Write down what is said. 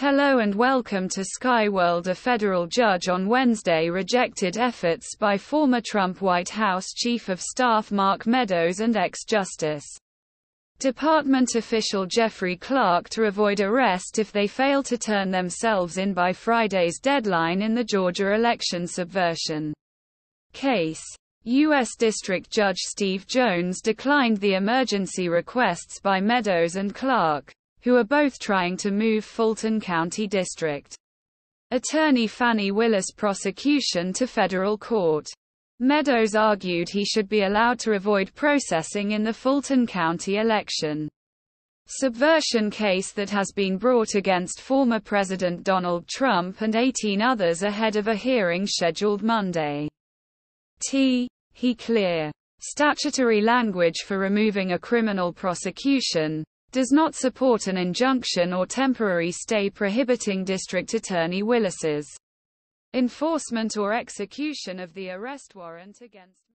Hello and welcome to Skyworld. A federal judge on Wednesday rejected efforts by former Trump White House Chief of Staff Mark Meadows and ex-Justice Department official Jeffrey Clark to avoid arrest if they fail to turn themselves in by Friday's deadline in the Georgia election subversion case. U.S. District Judge Steve Jones declined the emergency requests by Meadows and Clark who are both trying to move Fulton County District Attorney Fani Willis prosecution to federal court. Meadows argued he should be allowed to avoid processing in the Fulton County election subversion case that has been brought against former President Donald Trump and 18 others ahead of a hearing scheduled Monday. T. He clear. Statutory language for removing a criminal prosecution, does not support an injunction or temporary stay prohibiting District Attorney Willis's enforcement or execution of the arrest warrant against